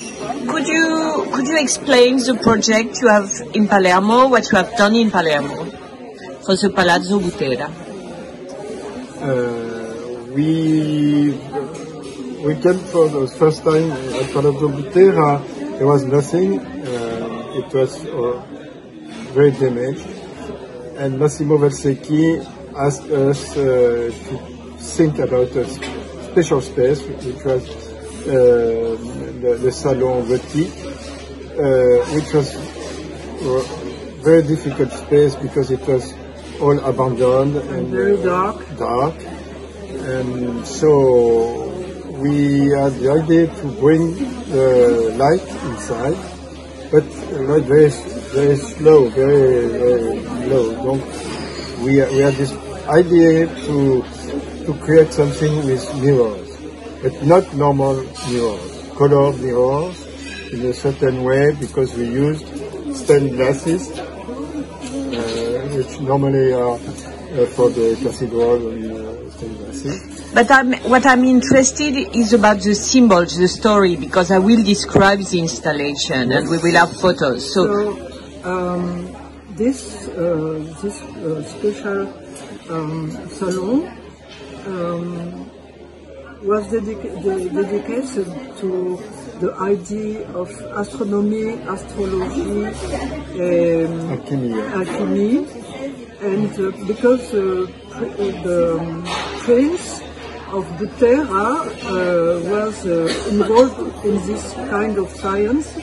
Could you could you explain the project you have in Palermo, what you have done in Palermo for the Palazzo Butera? Uh, we we came for the first time at Palazzo Butera. There was nothing. Uh, it was uh, very damaged, and Massimo Valsecchi asked us uh, to think about a special space, which was uh, the, the Salon Boutique, uh, which was a very difficult space because it was all abandoned and very dark. dark. And so we had the idea to bring the light inside, but light very, very slow, very, very low. Donc we, we had this idea to to create something with mirrors, but not normal mirrors, color mirrors in a certain way because we used stained glasses, uh, which normally are uh, for the cathedral and uh, stained glasses. But I'm, what I'm interested is about the symbols, the story, because I will describe the installation and we will have photos. So, So um, this uh, this uh, special um, salon um, was dedica- de- dedicated to the idea of astronomy, astrology, um, Alchemy. alchemy, and uh, because uh, pr- uh, the um, prince of Butera uh, was uh, involved in this kind of science,